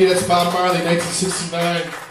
Thank you. That's Bob Marley, 1969.